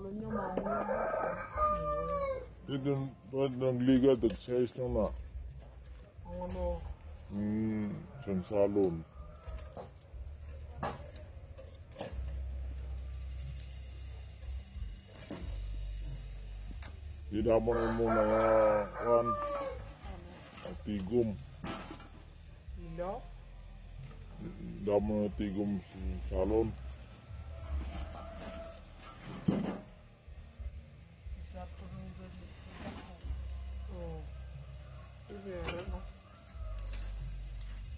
Kala niya mahuli. Ito, ba't nagliga, tag-size nyo na. Ang ano, Hmm, isang salon. Di naman mo nga, kan, ang tigom. ilaw. Damo na tigom sa salon.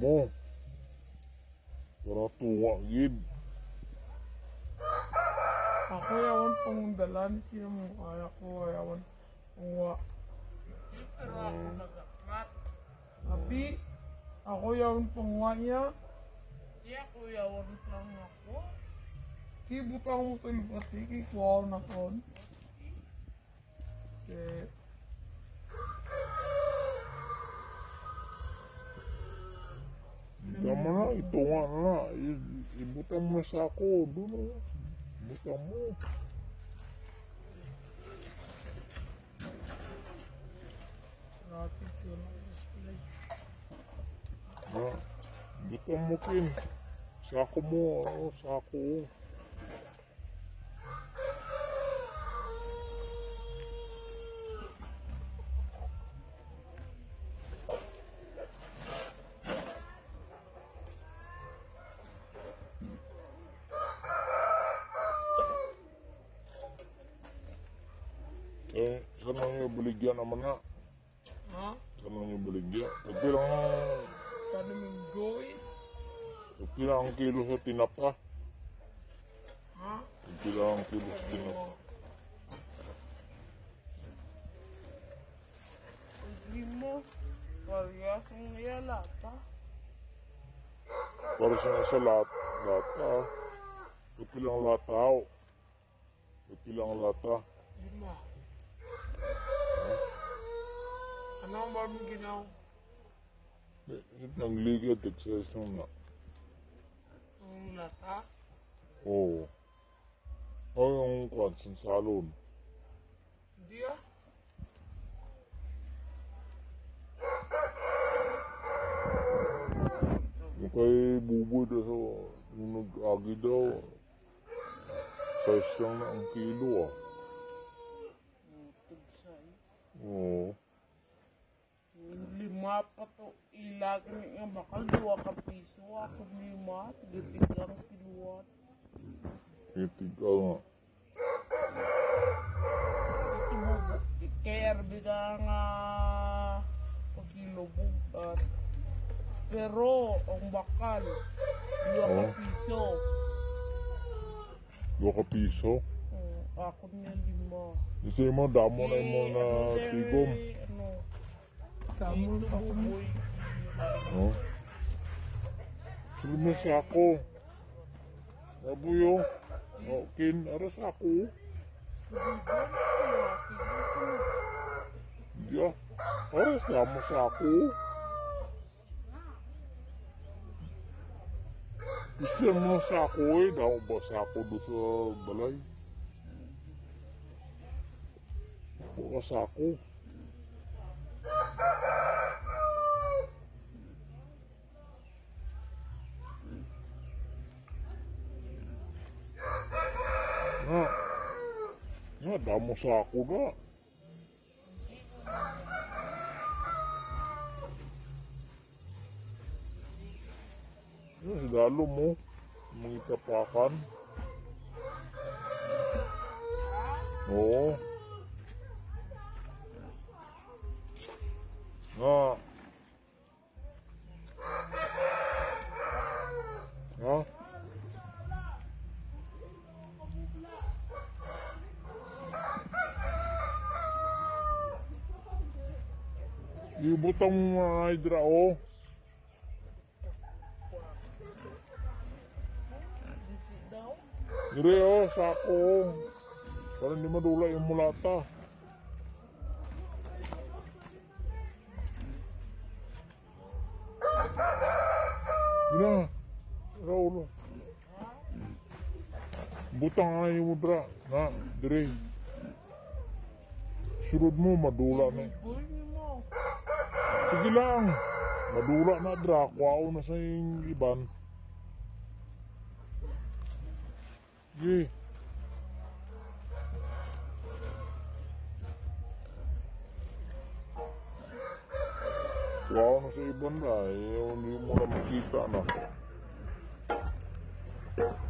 Ya mo Ratu Wa'id eh. Ako yawan pangundalan siya mo. Ya, Ay ako yawan Uwa tapi Ako yawan panguwa niya Siya ko yawan lang ako Kibutang mo tayo pati Kikuha na kon Okay na, itunga na. Ibutan mo sa ako. Doon na. Ibutan mo. Rapid yun ang display. Ha? Ibutan mo kin. Sako mo. Ano, sako. Eh, Senangnya beli gian sama nak Hah? beli gian tapi lah. Tadi minggoy tapi lang kilo sa tinapa Hah? tapi lah lang kilo sa tinapa Limo, parehas ng iya lata. Parehas ng sa lata. Tapi Ito lang Tapi Ito lang lata. Lima. bob ginaw. Itang ligyo Texas nun na. Nung nata? Oo. Oh. O yung kwan, sin salon. Diya? Kay buboy da sa, nung nag-agi daw, size lang na ang kilo ah. Lima pa to. Ilag nga bakal. Dua ka piso. Ako lima. Gitigang kiluwat. Itig ka nga. Care biga nga pagkilubog. At pero ang bakal. Dua ka piso. Dua ka piso. Ako niya lima. Isa mo, damo na mo na tigom. oh. Sebelumnya si aku. Ya, Abu yo. Mungkin harus aku. Ya harus kamu aku? Bisa mau si aku eh? Dah bos aku dosa balai bos aku. nak. Ya, damo sa aku nak. Ini sudah lu mau mengikat pakan. Oh. Nah. Ibutang mo mga hydra, oh. Disi daw. Dire, oh, sako, oh. Para hindi madula yung mulata. Gina, Raul. Butang nga yung mudra. Na, dire. Sunod mo, madula na. Mo. Sige lang. Madula na dra. Kuwao na sa yung iban. Sige. Kuwao na sa iban na. Eh, hindi mo na makita na. Damo na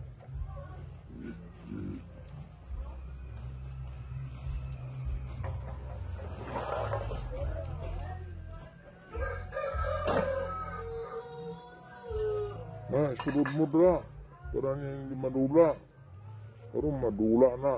sunod mo dra. Niya hindi madula. Pero madula na.